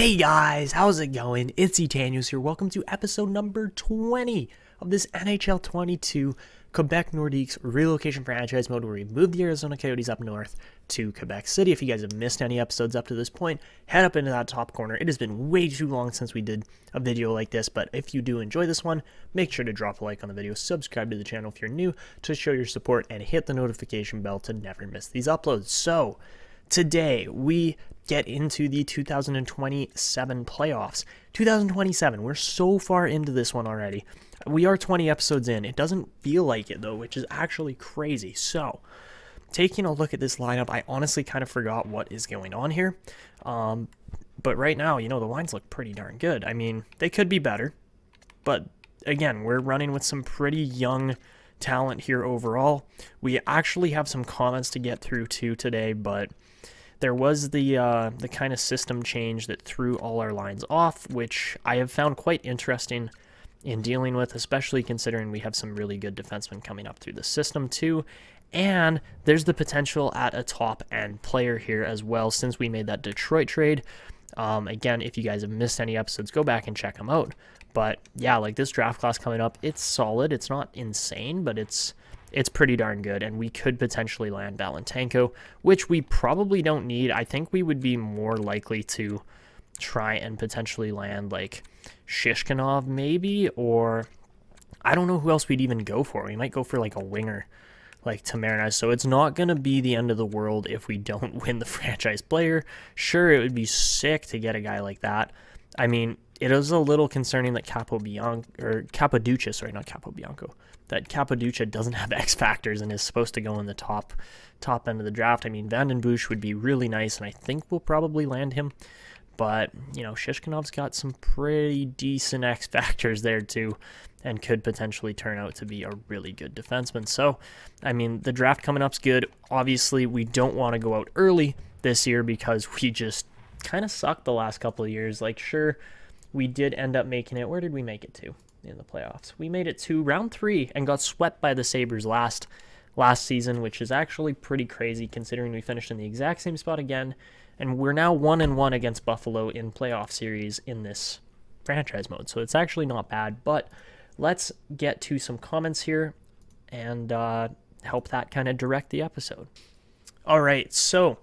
Hey guys, how's it going? It's Etanyos here. Welcome to episode number 20 of this NHL 22 Quebec Nordiques relocation franchise mode where we move the Arizona Coyotes up north to Quebec City. If you guys have missed any episodes up to this point, head up into that top corner. It has been way too long since we did a video like this, but if you do enjoy this one, make sure to drop a like on the video, subscribe to the channel if you're new to show your support, and hit the notification bell to never miss these uploads. So, today we get into the 2027 playoffs. 2027, we're so far into this one already. We are 20 episodes in. It doesn't feel like it though, which is actually crazy. So, taking a look at this lineup, I honestly kind of forgot what is going on here. Um, but right now, you know, the lines look pretty darn good. I mean, they could be better, but again, we're running with some pretty young talent here overall. We actually have some comments to get through too today, but there was the uh, the kind of system change that threw all our lines off, which I have found quite interesting in dealing with, especially considering we have some really good defensemen coming up through the system too. And there's the potential at a top end player here as well, since we made that Detroit trade. Um, again, if you guys have missed any episodes, go back and check them out. But yeah, like this draft class coming up, it's solid. It's not insane, but it's it's pretty darn good, and we could potentially land Valentanko, which we probably don't need. I think we would be more likely to try and potentially land like Shishkinov maybe, or I don't know who else we'd even go for. We might go for like a winger like Tamarina. So it's not going to be the end of the world if we don't win the franchise player. Sure, it would be sick to get a guy like that. I mean, it is a little concerning that Capobianco or Capodicia, sorry, not Capobianco, that Capodicia doesn't have X factors and is supposed to go in the top top end of the draft. I mean, Vanden Bush would be really nice, and I think we'll probably land him. But you know, Shishkinov's got some pretty decent X factors there too, and could potentially turn out to be a really good defenseman. So, I mean, the draft coming up's good. Obviously, we don't want to go out early this year because we just kind of sucked the last couple of years. Like, sure we did end up making it. Where did we make it to in the playoffs? We made it to round three and got swept by the Sabres last last season, which is actually pretty crazy considering we finished in the exact same spot again. And we're now one and one against Buffalo in playoff series in this franchise mode. So it's actually not bad. But let's get to some comments here and uh, help that kind of direct the episode. All right, so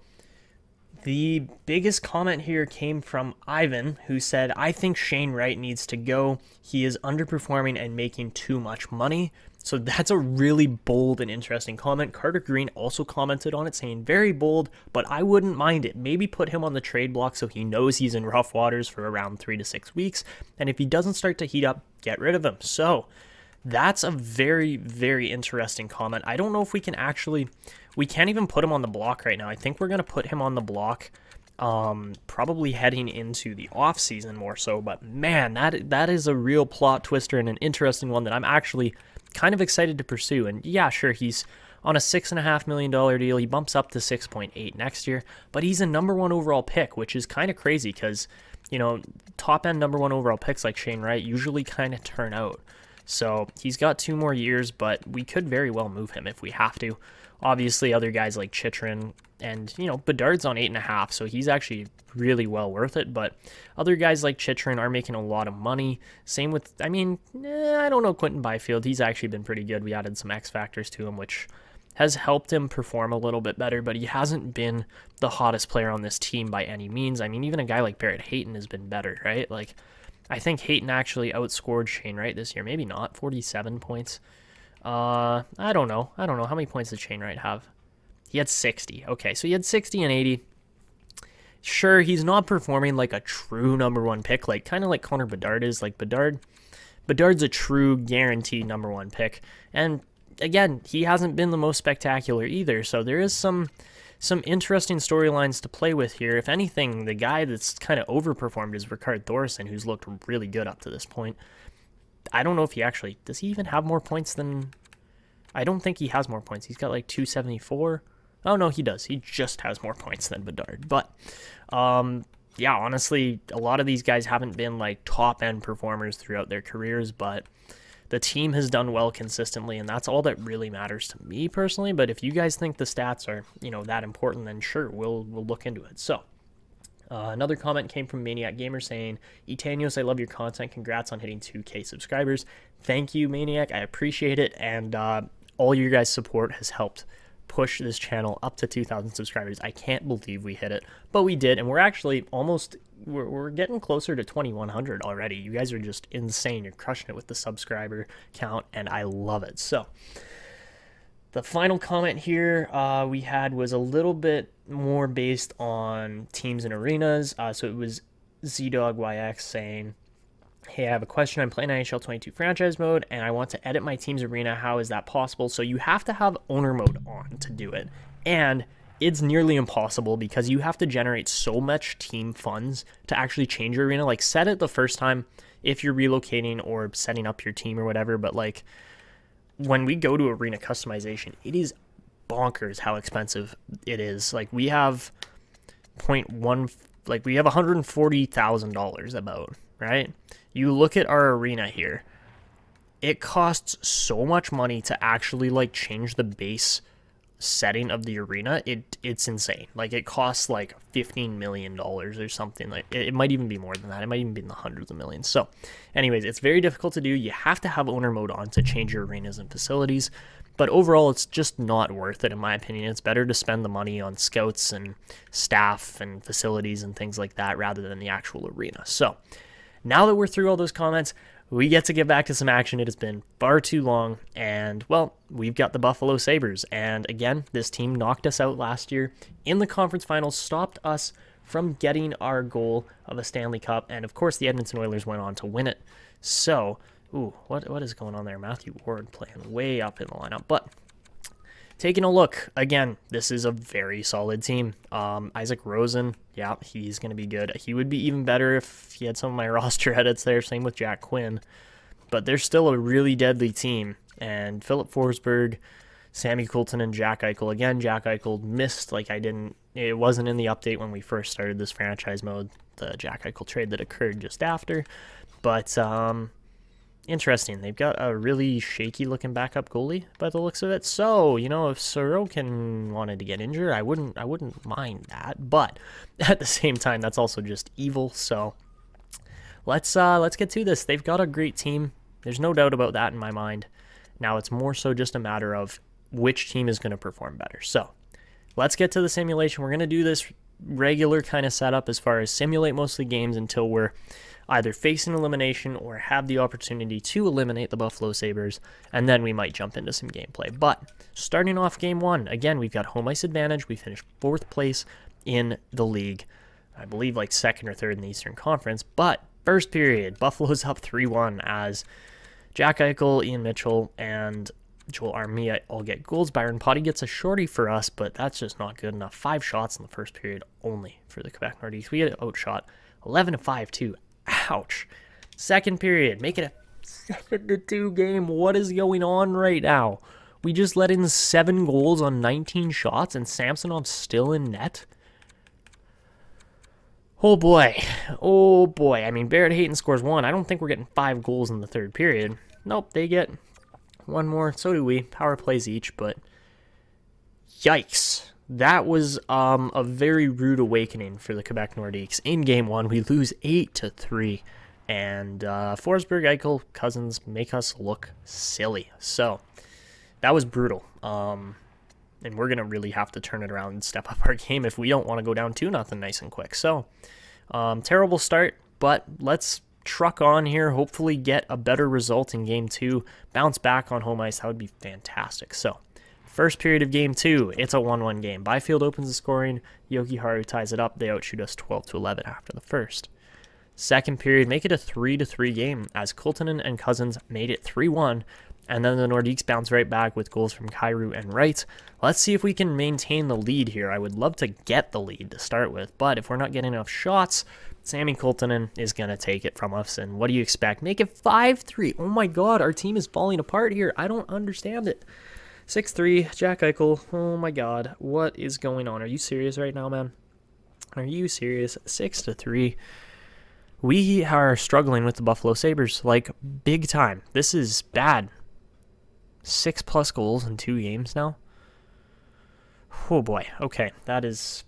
the biggest comment here came from Ivan, who said, I think Shane Wright needs to go. He is underperforming and making too much money. So that's a really bold and interesting comment. Carter Green also commented on it, saying, Very bold, but I wouldn't mind it. Maybe put him on the trade block so he knows he's in rough waters for around three to six weeks. And if he doesn't start to heat up, get rid of him. So that's a very, very interesting comment. I don't know if we can actually we can't even put him on the block right now. I think we're going to put him on the block um, probably heading into the off season more so. But man, that that is a real plot twister and an interesting one that I'm actually kind of excited to pursue. And yeah, sure, he's on a six and a half million dollar deal. He bumps up to six point eight next year, but he's a number one overall pick, which is kind of crazy because you know top end number one overall picks like Shane Wright usually kind of turn out. So he's got two more years, but we could very well move him if we have to. Obviously, other guys like Chychrun and, you know, Bedard's on 8.5, so he's actually really well worth it. But other guys like Chychrun are making a lot of money. Same with, I mean, eh, I don't know Quinton Byfield. He's actually been pretty good. We added some X factors to him, which has helped him perform a little bit better, but he hasn't been the hottest player on this team by any means. I mean, even a guy like Barrett Hayton has been better, right? Like, I think Hayton actually outscored Shane Wright this year. Maybe not, 47 points. Uh, I don't know. I don't know. How many points did Shane Wright have? He had 60. Okay, so he had 60 and 80. Sure, he's not performing like a true number one pick, like kind of like Connor Bedard is. Like Bedard, Bedard's a true guaranteed number one pick, and again, he hasn't been the most spectacular either. So there is some some interesting storylines to play with here. If anything, the guy that's kind of overperformed is Ricard Thorson, who's looked really good up to this point. I don't know if he actually does he even have more points than I don't think he has more points. He's got like 274. Oh no, he does. He just has more points than Bedard. But um yeah, honestly, a lot of these guys haven't been like top end performers throughout their careers, but the team has done well consistently and that's all that really matters to me personally, but if you guys think the stats are, you know, that important then sure, we'll we'll look into it. So, Uh, another comment came from Maniac Gamer saying, Etanyos, I love your content. Congrats on hitting 2K subscribers. Thank you, Maniac. I appreciate it. And uh, all your guys' support has helped push this channel up to 2,000 subscribers. I can't believe we hit it, but we did. And we're actually almost, we're, we're getting closer to 2,100 already. You guys are just insane. You're crushing it with the subscriber count, and I love it. So, the final comment here uh, we had was a little bit more based on teams and arenas. Uh, so it was ZDogYX saying, Hey, I have a question. I'm playing NHL 22 franchise mode and I want to edit my team's arena. How is that possible? So you have to have owner mode on to do it. And it's nearly impossible because you have to generate so much team funds to actually change your arena. Like, set it the first time if you're relocating or setting up your team or whatever. But, like, when we go to arena customization, it is bonkers how expensive it is. Like we have 0.1 like we have $140,000 about, right? You look at our arena here. It costs so much money to actually like change the base setting of the arena. It it's insane. Like it costs like 15 million dollars or something. Like it, it might even be more than that. It might even be in the hundreds of millions. So, anyways, it's very difficult to do. You have to have owner mode on to change your arenas and facilities. But overall, it's just not worth it, in my opinion. It's better to spend the money on scouts and staff and facilities and things like that rather than the actual arena. So, now that we're through all those comments, we get to get back to some action. It has been far too long, and well, we've got the Buffalo Sabres. And again, this team knocked us out last year in the conference finals, stopped us from getting our goal of a Stanley Cup, and of course, the Edmonton Oilers went on to win it. So, Ooh, what what is going on there? Matthew Ward playing way up in the lineup. But taking a look, again, this is a very solid team. Um, Isak Rosén, yeah, he's going to be good. He would be even better if he had some of my roster edits there. Same with Jack Quinn. But they're still a really deadly team. And Filip Forsberg, Sammy Coulton, and Jack Eichel. Again, Jack Eichel missed, like I didn't, it wasn't in the update when we first started this franchise mode, the Jack Eichel trade that occurred just after. But, um, interesting. They've got a really shaky looking backup goalie by the looks of it. So, you know, if Sorokin wanted to get injured, I wouldn't I wouldn't mind that. But at the same time, that's also just evil. So let's uh let's get to this. They've got a great team. There's no doubt about that in my mind. Now it's more so just a matter of which team is going to perform better. So let's get to the simulation. We're going to do this regular kind of setup as far as simulate mostly games until we're either face an elimination or have the opportunity to eliminate the Buffalo Sabres, and then we might jump into some gameplay. But starting off game one, again, we've got home ice advantage. We finished fourth place in the league. I believe like second or third in the Eastern Conference. But first period, Buffalo's up 3 1 as Jack Eichel, Ian Mitchell, and Joel Armia all get goals. Byron Potty gets a shorty for us, but that's just not good enough. Five shots in the first period only for the Quebec Nordiques. We get an outshot 11 to 5 too. Ouch. Second period, make it a 7 to 2 game. What is going on right now? We just let in 7 goals on 19 shots and Samsonov still in net? Oh boy. Oh boy. I mean, Barrett Hayton scores one. I don't think we're getting 5 goals in the third period. Nope, they get one more. So do we. Power plays each, but yikes that was um, a very rude awakening for the Quebec Nordiques. In game one, we lose 8 to 3. And uh, Forsberg, Eichel, Cousins make us look silly. So that was brutal. Um, and we're going to really have to turn it around and step up our game if we don't want to go down 2 nothing nice and quick. So um, terrible start, but let's truck on here. Hopefully get a better result in game two. Bounce back on home ice. That would be fantastic. So First period of game two, it's a 1 1 game. Byfield opens the scoring. Jokiharju ties it up. They outshoot us 12 to 11 after the first. Second period, make it a 3 to 3 game as Kultanen and Cousins made it 3 1. And then the Nordiques bounce right back with goals from Kyrou and Wright. Let's see if we can maintain the lead here. I would love to get the lead to start with, but if we're not getting enough shots, Sammy Kultanen is going to take it from us. And what do you expect? Make it 5 3. Oh my god, our team is falling apart here. I don't understand it. Six three, Jack Eichel. Oh my god, what is going on? Are you serious right now, man? Are you serious? 6 to 3. We are struggling with the Buffalo Sabres, like, big time. This is bad. Six plus goals in two games now. Oh boy. Okay, that is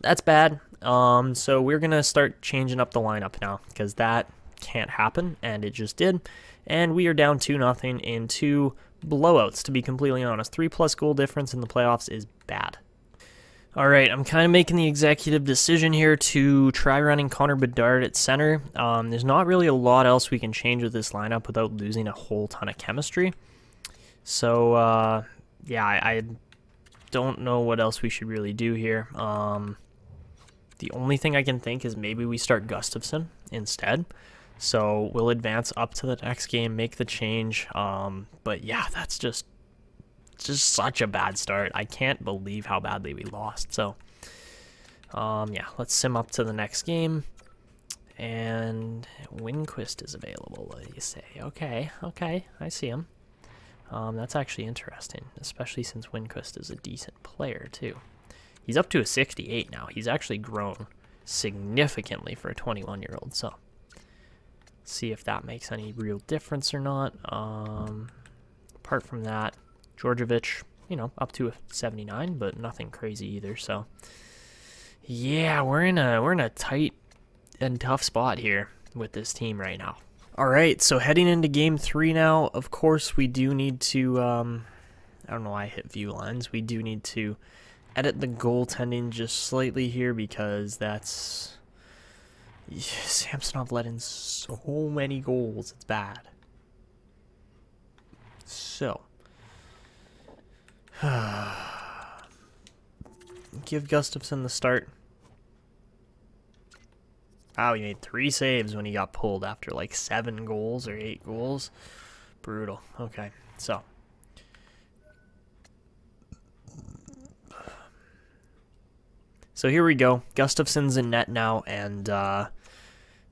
that's bad. Um, so we're to start changing up the lineup now because that can't happen, and it just did. And we are down 2 nothing in two blowouts, to be completely honest. Three plus goal difference in the playoffs is bad. All right, I'm kind of making the executive decision here to try running Connor Bedard at center. Um, there's not really a lot else we can change with this lineup without losing a whole ton of chemistry. So, uh, yeah, I, I, don't know what else we should really do here. Um, the only thing I can think is maybe we start Gustavsson instead. So we'll advance up to the next game, make the change. Um, but yeah, that's just just such a bad start. I can't believe how badly we lost. So, um, yeah, let's sim up to the next game. And Winquist is available, you say. Okay, okay, I see him. Um, that's actually interesting, especially since Winquist is a decent player, too. He's up to a 68 now. He's actually grown significantly for a 21-year-old, so see if that makes any real difference or not. Um, apart from that, Georgievich, you know, up to a 79, but nothing crazy either. So, yeah, we're in a we're in a tight and tough spot here with this team right now. All right, so heading into game three now. Of course, we do need to. Um, I don't know why I hit view lines. We do need to edit the goaltending just slightly here because that's Samsonov let in so many goals. It's bad. So, Give Gustavsson the start. Wow, he made three saves when he got pulled after like seven goals or eight goals. Brutal. Okay, so. So here we go. Gustavsson's in net now, and uh,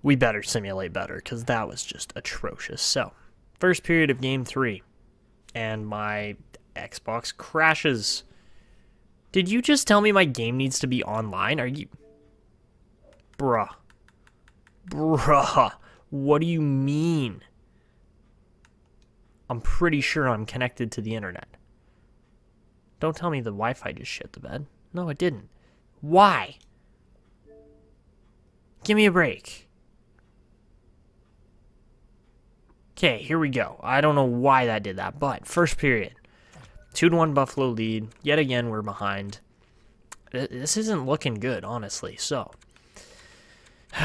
we better simulate better because that was just atrocious. So, first period of game three, and my Xbox crashes. Did you just tell me my game needs to be online? Are you... Bruh. Bruh. What do you mean? I'm pretty sure I'm connected to the internet. Don't tell me the Wi-Fi just shit the bed. No, it didn't. Why? Give me a break. Okay, here we go. I don't know why that did that, but first period. Two to one Buffalo lead. Yet again, we're behind. This isn't looking good, honestly. So,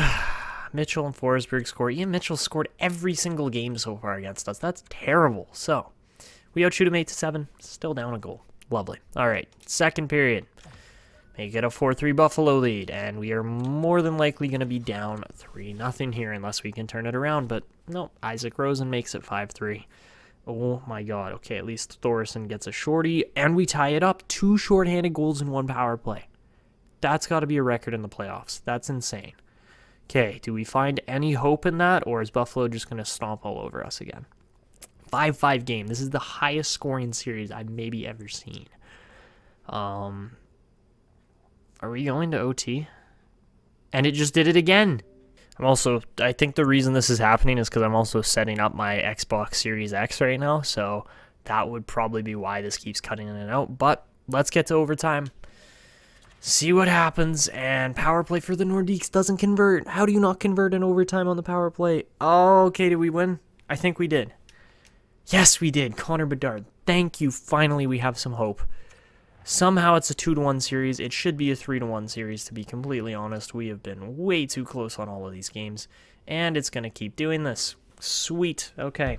Mitchell and Forsberg score. Ian Mitchell scored every single game so far against us. That's terrible. So, we outshoot him 8 to 7. Still down a goal. Lovely. All right, second period. Make it a 4-3 Buffalo lead, and we are more than likely going to be down 3 nothing here unless we can turn it around. But no, Isak Rosén makes it 5-3. Oh my god. Okay, at least Thorson gets a shorty, and we tie it up. Two shorthanded goals in one power play. That's got to be a record in the playoffs. That's insane. Okay, do we find any hope in that, or is Buffalo just going to stomp all over us again? 5-5 game. This is the highest scoring series I've maybe ever seen. Um, are we going to OT? And it just did it again. I'm also, I think the reason this is happening is because I'm also setting up my Xbox Series X right now, so that would probably be why this keeps cutting in and out. But let's get to overtime, see what happens, and power play for the Nordiques doesn't convert. How do you not convert in overtime on the power play? Okay, did we win? I think we did. Yes, we did. Connor Bedard. Thank you. Finally, we have some hope. Somehow it's a 2 to 1 series. It should be a 3 to 1 series, to be completely honest. We have been way too close on all of these games, and it's going to keep doing this. Sweet. Okay.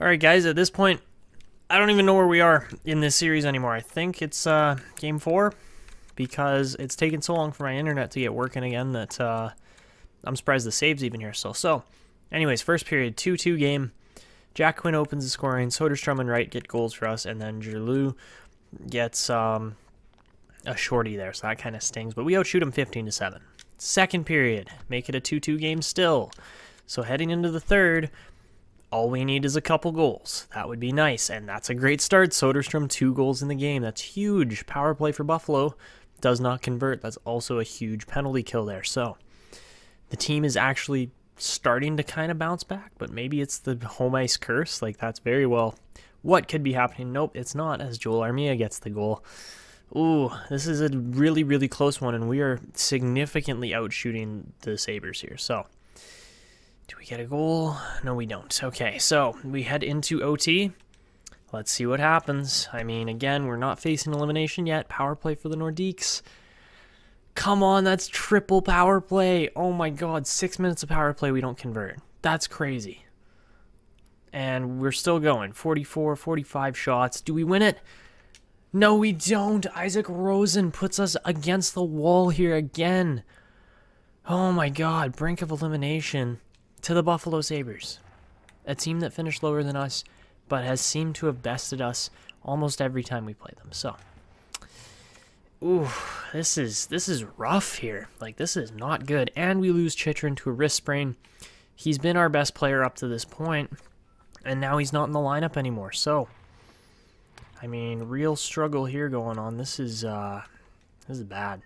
All right, guys, at this point, I don't even know where we are in this series anymore. I think it's uh, game four because it's taken so long for my internet to get working again that uh, I'm surprised the save's even here still. So, anyways, first period, 2-2 game. Jack Quinn opens the scoring. Soderstrom and Wright get goals for us, and then Giroux gets um, a shorty there, so that kind of stings. But we outshoot him 15 to 7. Second period, make it a 2 2 game still. So heading into the third, all we need is a couple goals. That would be nice, and that's a great start. Soderstrom, two goals in the game. That's huge. Power play for Buffalo does not convert. That's also a huge penalty kill there. So the team is actually starting to kind of bounce back, but maybe it's the home ice curse. Like, that's very well what could be happening. Nope, it's not, as Joel Armia gets the goal. Ooh, this is a really, really close one, and we are significantly outshooting the Sabres here. So, do we get a goal? No, we don't. Okay, so we head into OT. Let's see what happens. I mean, again, we're not facing elimination yet. Power play for the Nordiques. Come on, that's triple power play. Oh my god, six minutes of power play we don't convert. That's crazy. And we're still going. 44, 45 shots. Do we win it? No, we don't. Isak Rosén puts us against the wall here again. Oh my god, brink of elimination to the Buffalo Sabres. A team that finished lower than us, but has seemed to have bested us almost every time we play them. So, ooh, this is this is rough here. Like this is not good. And we lose Chychrun to a wrist sprain. He's been our best player up to this point, and now he's not in the lineup anymore. So, I mean, real struggle here going on. This is uh, this is bad.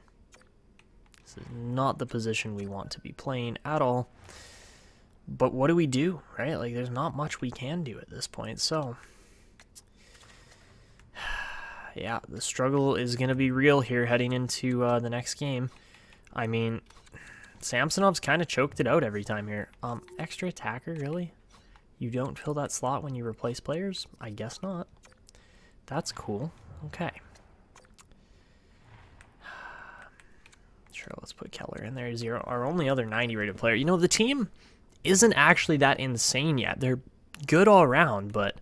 This is not the position we want to be playing at all. But what do we do, right? Like, there's not much we can do at this point. So, yeah, the struggle is going to be real here heading into uh, the next game. I mean, Samsonov's kind of choked it out every time here. Um, extra attacker, really? You don't fill that slot when you replace players? I guess not. That's cool. Okay. Sure, let's put Keller in there. He's our only other 90 rated player. You know, the team isn't actually that insane yet. They're good all around, but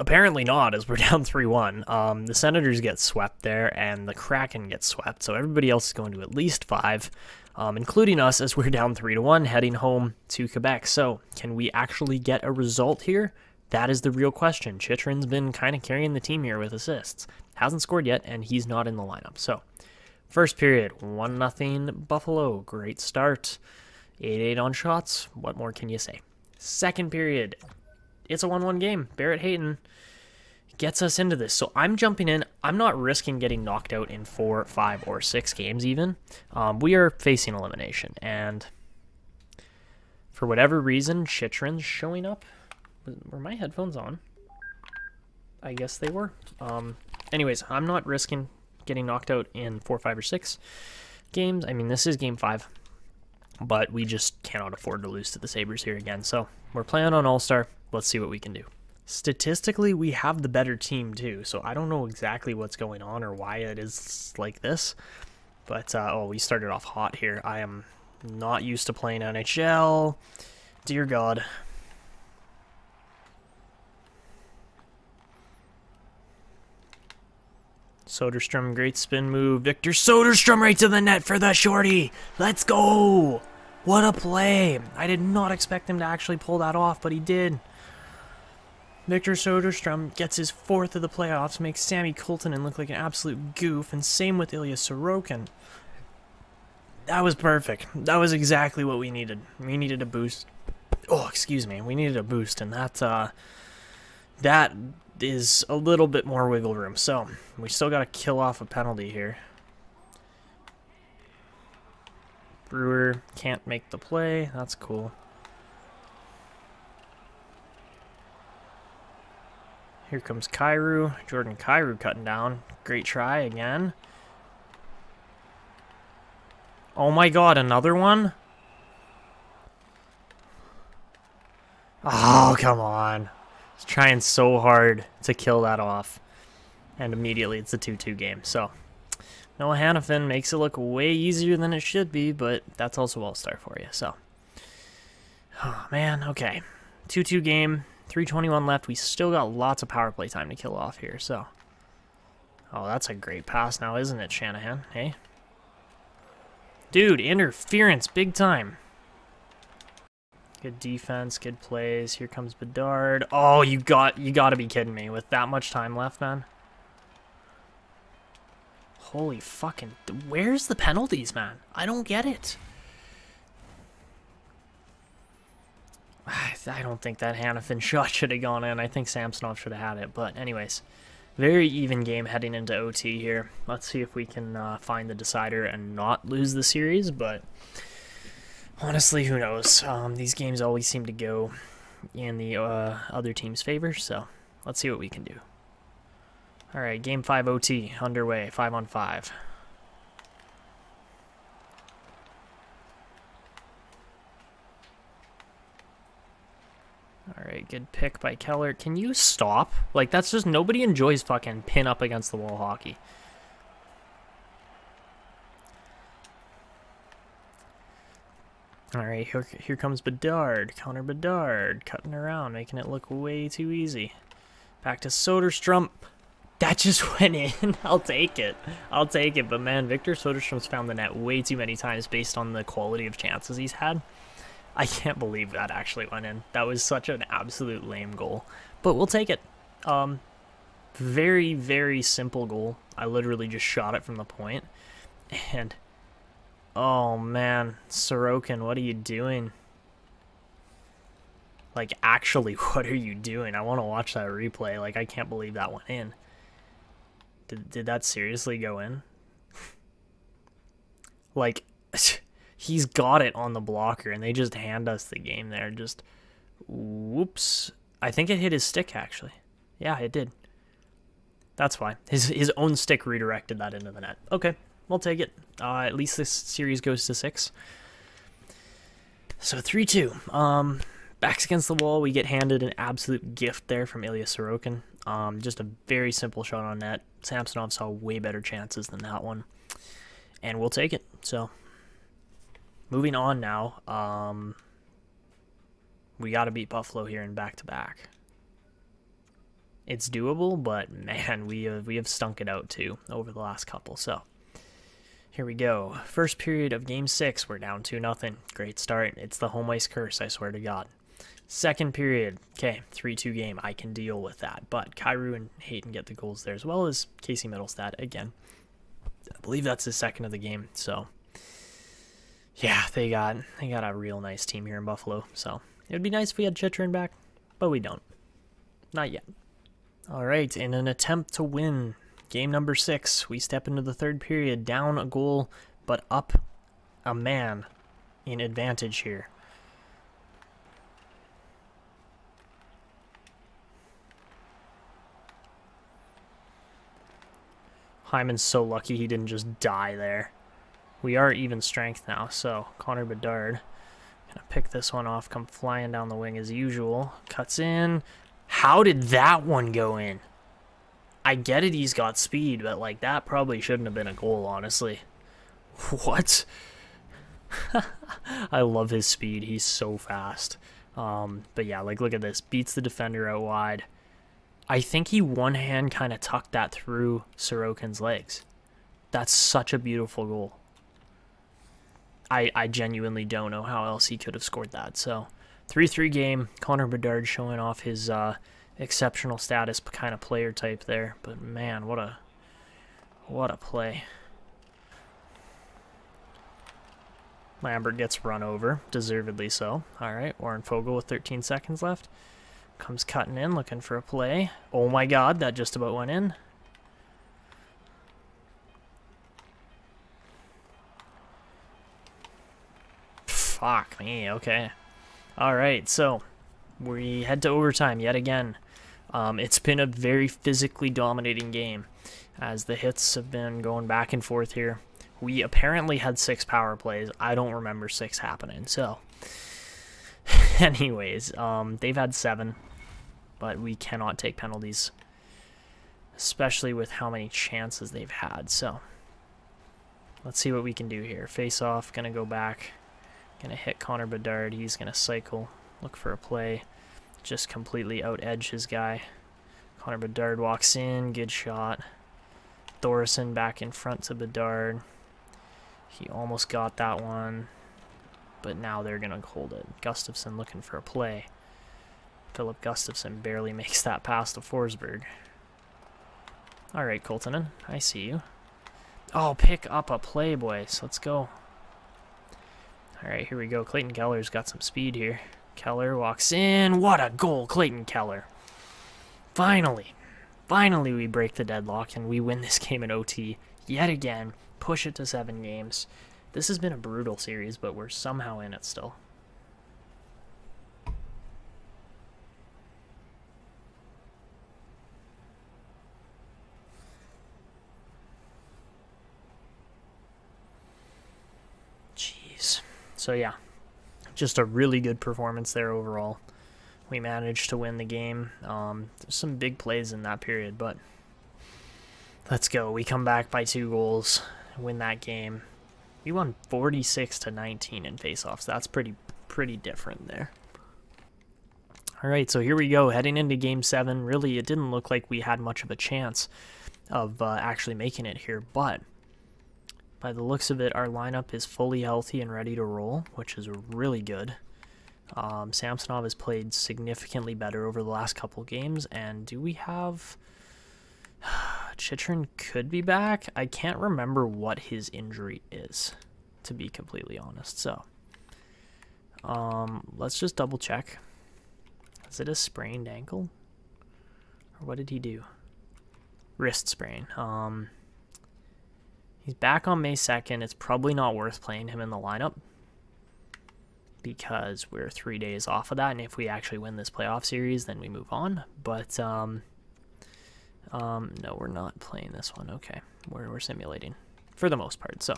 apparently not as we're down 3-1. Um, the Senators get swept there, and the Kraken get swept, so everybody else is going to at least 5, um, including us as we're down 3 to 1 heading home to Quebec. So can we actually get a result here? That is the real question. Chychrun's been kind of carrying the team here with assists. Hasn't scored yet, and he's not in the lineup. So, first period, 1 nothing Buffalo. Great start. 8 8 on shots. What more can you say? Second period, it's a 1 1 game. Barrett Hayton gets us into this. So I'm jumping in. I'm not risking getting knocked out in four, five, or six games, even. Um, we are facing elimination. And for whatever reason, Chychrun's showing up were my headphones on? I guess they were. Um, anyways, I'm not risking getting knocked out in four, five, or six games. I mean, this is game five, but we just cannot afford to lose to the Sabres here again. So we're playing on All Star. Let's see what we can do. Statistically, we have the better team too, so I don't know exactly what's going on or why it is like this. But, uh, oh, we started off hot here. I am not used to playing NHL. Dear God. Soderstrom, great spin move. Victor Soderstrom right to the net for the shorty. Let's go. What a play. I did not expect him to actually pull that off, but he did. Victor Soderstrom gets his fourth of the playoffs, makes Sammy Colton look like an absolute goof, and same with Ilya Sorokin. That was perfect. That was exactly what we needed. We needed a boost. Oh, excuse me. We needed a boost, and that, uh, that is a little bit more wiggle room. So, we still got to kill off a penalty here. Brewer can't make the play. That's cool. Here comes Kyrou. Jordan Kyrou cutting down. Great try again. Oh my god, another one? Oh, come on. He's trying so hard to kill that off. And immediately it's a 2-2 game. So, Noah Hanifin makes it look way easier than it should be, but that's also all-star for you. So, oh, man, okay. 2-2 game, 321 left. We still got lots of power play time to kill off here, so. Oh, that's a great pass now, isn't it, Shanahan? Hey? Dude, interference, big time. Good defense, good plays. Here comes Bedard. Oh, you got you got to be kidding me with that much time left, man. Holy fucking... Where's the penalties, man? I don't get it. I don't think that Hanifin shot should have gone in. I think Samsonov should have had it. But anyways, very even game heading into OT here. Let's see if we can uh, find the decider and not lose the series. But honestly, who knows? Um, these games always seem to go in the uh, other team's favor, so let's see what we can do. All right, game five OT underway, five on five. All right, good pick by Keller. Can you stop? Like, that's just nobody enjoys fucking pin up against the wall hockey. All right, here, here comes Bedard. Connor Bedard cutting around, making it look way too easy. Back to Soderstrom. That just went in. I'll take it. I'll take it. But man, Victor Soderstrom's found the net way too many times based on the quality of chances he's had. I can't believe that actually went in. That was such an absolute lame goal. But we'll take it. Um, very, very simple goal. I literally just shot it from the point. And, oh man, Sorokin, what are you doing? Like, actually, what are you doing? I want to watch that replay. Like, I can't believe that went in. Did, did that seriously go in? like, he's got it on the blocker, and they just hand us the game there. Just, whoops. I think it hit his stick, actually. Yeah, it did. That's why. His, his own stick redirected that into the net. Okay, we'll take it. Uh, at least this series goes to six. So 3-2. Um, backs against the wall. We get handed an absolute gift there from Ilya Sorokin. Um, just a very simple shot on net. Samsonov saw way better chances than that one. And we'll take it. So moving on now. Um, we got to beat Buffalo here in back-to-back. It's doable, but man, we have, we have stunk it out too over the last couple. So here we go. First period of game six, we're down 2 nothing. Great start. It's the home ice curse, I swear to God. Second period, okay, 3-2 game. I can deal with that. But Kyrou and Hayton get the goals there, as well as Casey Mittelstadt again. I believe that's the second of the game. So, yeah, they got they got a real nice team here in Buffalo. So it would be nice if we had Chychrun back, but we don't. Not yet. All right, in an attempt to win game number six, we step into the third period, down a goal, but up a man in advantage here. Hyman's so lucky he didn't just die there. We are even strength now, so Connor Bedard gonna pick this one off, come flying down the wing as usual. Cuts in. How did that one go in? I get it, he's got speed, but like that probably shouldn't have been a goal, honestly. What? I love his speed. He's so fast. Um, but yeah, like look at this. Beats the defender out wide. I think he one hand kind of tucked that through Sorokin's legs. That's such a beautiful goal. I, I genuinely don't know how else he could have scored that. So, 3-3 game. Connor Bedard showing off his uh, exceptional status kind of player type there. But man, what a what a play. Lambert gets run over, deservedly so. All right, Warren Foegele with 13 seconds left. Comes cutting in, looking for a play. Oh my god, that just about went in. Fuck me, okay. Alright, so we head to overtime yet again. Um, it's been a very physically dominating game as the hits have been going back and forth here. We apparently had six power plays. I don't remember six happening, so Anyways, um, they've had seven, but we cannot take penalties, especially with how many chances they've had. So let's see what we can do here. Face off, gonna go back, gonna hit Connor Bedard. He's gonna cycle, look for a play, just completely out edge his guy. Connor Bedard walks in, good shot. Thorson back in front to Bedard. He almost got that one but now they're going to hold it. Gustavsson looking for a play. Filip Gustavsson barely makes that pass to Forsberg. Alright, Coltonen, I see you. Oh, pick up a play, boys. Let's go. Alright, here we go. Clayton Keller's got some speed here. Keller walks in. What a goal, Clayton Keller. Finally. Finally, we break the deadlock and we win this game in OT yet again. Push it to seven games. This has been a brutal series, but we're somehow in it still. So yeah, just a really good performance there overall. We managed to win the game. Um, some big plays in that period, but let's go. We come back by two goals, win that game. We won 46 to 19 in faceoffs. That's pretty pretty different there. All right, so here we go, heading into game seven. Really, it didn't look like we had much of a chance of uh, actually making it here, but by the looks of it, our lineup is fully healthy and ready to roll, which is really good. Um, Samsonov has played significantly better over the last couple games, and do we have... Chychrun could be back. I can't remember what his injury is, to be completely honest, so... Um, let's just double check. Is it a sprained ankle? Or what did he do? Wrist sprain. Um, he's back on May 2nd. It's probably not worth playing him in the lineup because we're three days off of that. And if we actually win this playoff series, then we move on. But, um, um, no, we're not playing this one. Okay, we're, we're simulating for the most part. So,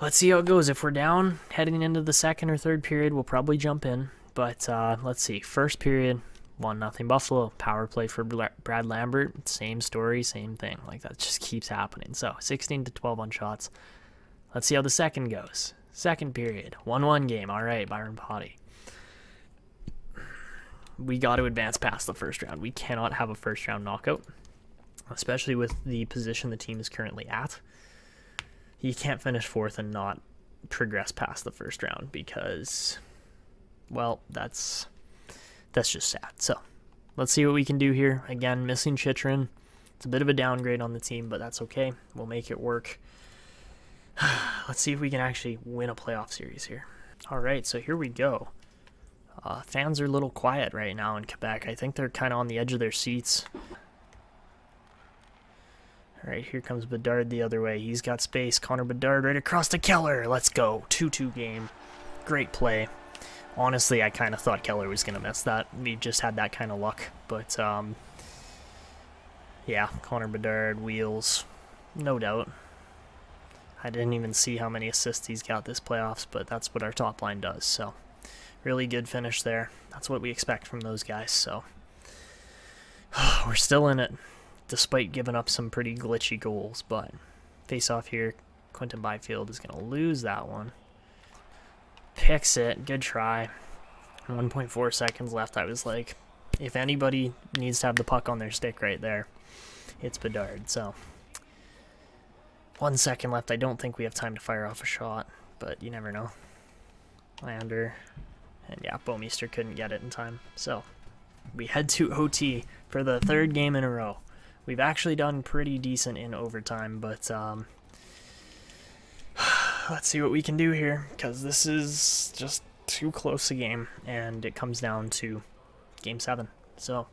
let's see how it goes. If we're down heading into the second or third period, we'll probably jump in. But uh, let's see. First period, one nothing Buffalo. Power play for Brad Lambert. Same story, same thing. Like that just keeps happening. So 16 to 12 on shots. Let's see how the second goes. Second period, one-one game. All right, Byron Potty. We got to advance past the first round. We cannot have a first round knockout, especially with the position the team is currently at. You can't finish fourth and not progress past the first round because well, that's that's just sad. So let's see what we can do here. Again, missing Chychrun. It's a bit of a downgrade on the team, but that's okay. We'll make it work. let's see if we can actually win a playoff series here. All right, so here we go. Uh, fans are a little quiet right now in Quebec. I think they're kind of on the edge of their seats. All right, here comes Bedard the other way. He's got space. Connor Bedard right across to Keller. Let's go. 2-2 game. Great play honestly, I kind of thought Keller was going to miss that. We just had that kind of luck. But, um, yeah, Connor Bedard, wheels, no doubt. I didn't even see how many assists he's got this playoffs, but that's what our top line does. So, really good finish there. That's what we expect from those guys. So, we're still in it, despite giving up some pretty glitchy goals. But, face off here, Quinton Byfield is going to lose that one. Picks it. Good try. 1.4 seconds left. I was like, if anybody needs to have the puck on their stick right there, it's Bedard. So, one second left. I don't think we have time to fire off a shot, but you never know. Lander. And yeah, Bouwmeester couldn't get it in time. So, we head to OT for the third game in a row. We've actually done pretty decent in overtime, but um, let's see what we can do here, because this is just too close a game, and it comes down to game seven. So,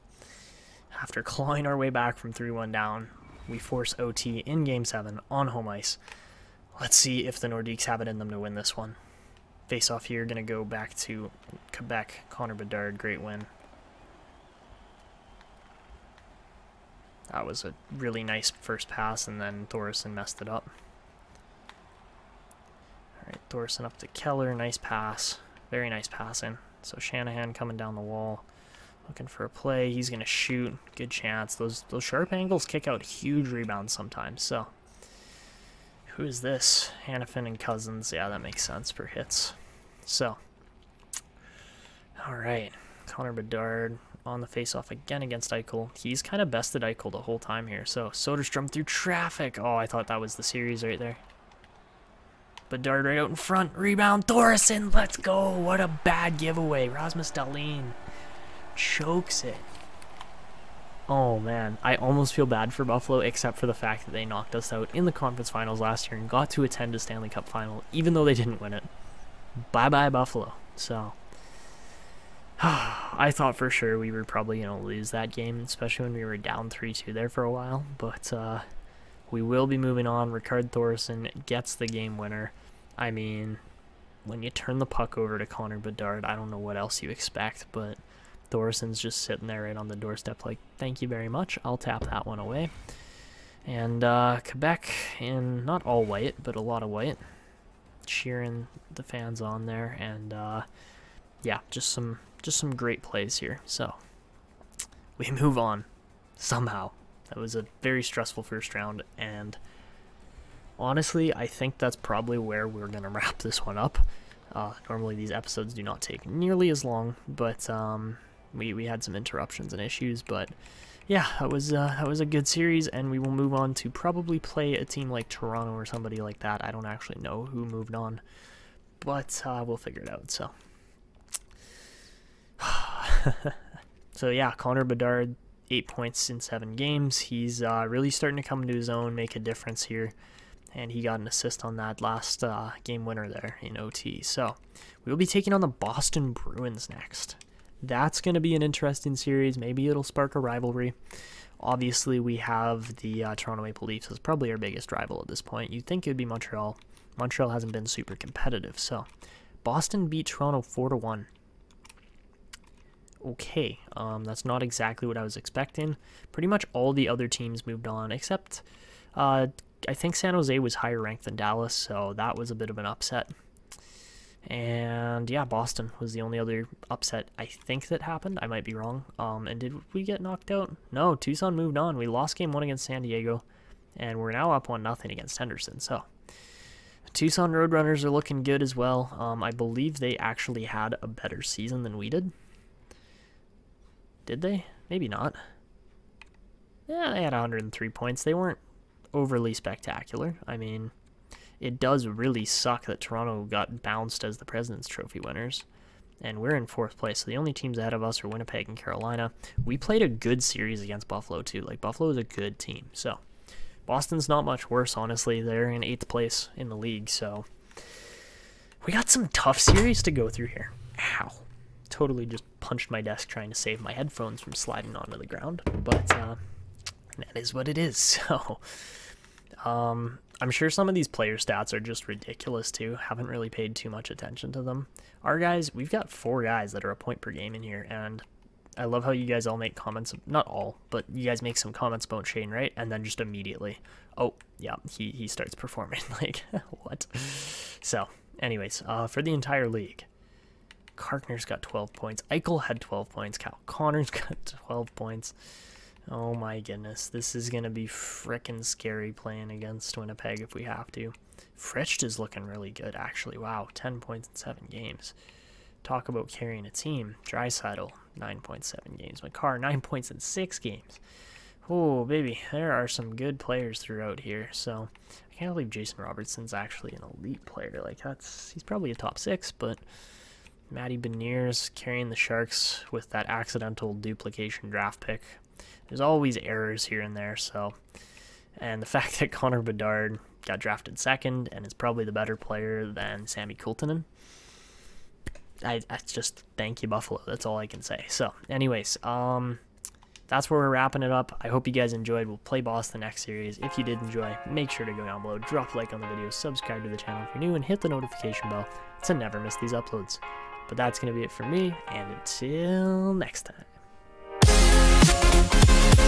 after clawing our way back from 3-1 down, we force OT in game seven on home ice. Let's see if the Nordiques have it in them to win this one. Face off here, gonna go back to Quebec. Connor Bedard, great win. That was a really nice first pass, and then Thoresen messed it up. Alright, Thoresen up to Keller. Nice pass. Very nice passing. So Shanahan coming down the wall. Looking for a play. He's going to shoot. Good chance. Those those sharp angles kick out huge rebounds sometimes. So, who is this? Hanifin and Cousins. Yeah, that makes sense for hits. So, all right. Connor Bedard on the faceoff again against Eichel. He's kind of bested Eichel the whole time here. So, Soderstrom through traffic. Oh, I thought that was the series right there. Bedard right out in front. Rebound. Thoresen. Let's go. What a bad giveaway. Rasmus Dahlin chokes it. Oh, man. I almost feel bad for Buffalo, except for the fact that they knocked us out in the conference finals last year and got to attend a Stanley Cup final, even though they didn't win it. Bye-bye, Buffalo. So, I thought for sure we were probably going to lose that game, especially when we were down 3-2 there for a while. But, uh, we will be moving on. Ricard Thoresen gets the game winner. I mean, when you turn the puck over to Connor Bedard, I don't know what else you expect, but Thorson's just sitting there right on the doorstep like, thank you very much. I'll tap that one away. And uh, Quebec in not all white, but a lot of white. cheering the fans on there, and uh, yeah, just some just some great plays here. So we move on somehow. That was a very stressful first round, and honestly, I think that's probably where we're gonna wrap this one up. Uh, normally, these episodes do not take nearly as long, but um, we we had some interruptions and issues, but yeah, that was uh, that was a good series, and we will move on to probably play a team like Toronto or somebody like that. I don't actually know who moved on, but uh, we'll figure it out. So, so yeah, Connor Bedard, eight points in seven games. He's uh, really starting to come into his own, make a difference here and he got an assist on that last uh, game winner there in OT. So we will be taking on the Boston Bruins next. That's going to be an interesting series. Maybe it'll spark a rivalry. Obviously, we have the uh, Toronto Maple Leafs as probably our biggest rival at this point. You'd think it would be Montreal. Montreal hasn't been super competitive, so Boston beat Toronto four to one. Okay, um, that's not exactly what I was expecting. Pretty much all the other teams moved on, except uh, I think San Jose was higher ranked than Dallas, so that was a bit of an upset. And yeah, Boston was the only other upset I think that happened. I might be wrong. Um, and did we get knocked out? No, Tucson moved on. We lost game one against San Diego, and we're now up one nothing against Henderson. So Tucson Roadrunners are looking good as well. Um, I believe they actually had a better season than we did. Did they? Maybe not. Yeah, they had 103 points. They weren't overly spectacular. I mean, it does really suck that Toronto got bounced as the President's Trophy winners. And we're in fourth place. So the only teams ahead of us are Winnipeg and Carolina. We played a good series against Buffalo, too. Like, Buffalo is a good team. So, Boston's not much worse, honestly. They're in eighth place in the league. So, we got some tough series to go through here. Ow. Totally just punched my desk trying to save my headphones from sliding onto the ground. But, uh, that is what it is. So, um, I'm sure some of these player stats are just ridiculous too. Haven't really paid too much attention to them. Our guys, we've got four guys that are a point per game in here, and I love how you guys all make comments. Not all, but you guys make some comments about Shane, right? And then just immediately, oh yeah, he he starts performing. like what? So, anyways, uh, for the entire league, Karkner's got 12 points. Eichel had 12 points. Kyle Connor's got 12 points. Oh my goodness, this is going to be frickin' scary playing against Winnipeg if we have to. Fritsch is looking really good, actually. Wow, 10 points in 7 games. Talk about carrying a team. Draisaitl, 9.7 games. Makar, 9 points in 6 games. Oh, baby, there are some good players throughout here. So, I can't believe Jason Robertson's actually an elite player. Like, that's he's probably a top 6, but... Matty Beniers carrying the Sharks with that accidental duplication draft pick there's always errors here and there. So, and the fact that Connor Bedard got drafted second and is probably the better player than Sammy Kultanen. I, I just thank you Buffalo. That's all I can say. So, anyways, um, that's where we're wrapping it up. I hope you guys enjoyed. We'll play boss the next series. If you did enjoy, make sure to go down below, drop a like on the video, subscribe to the channel if you're new, and hit the notification bell to never miss these uploads. But that's going to be it for me, and until next time. Thank you.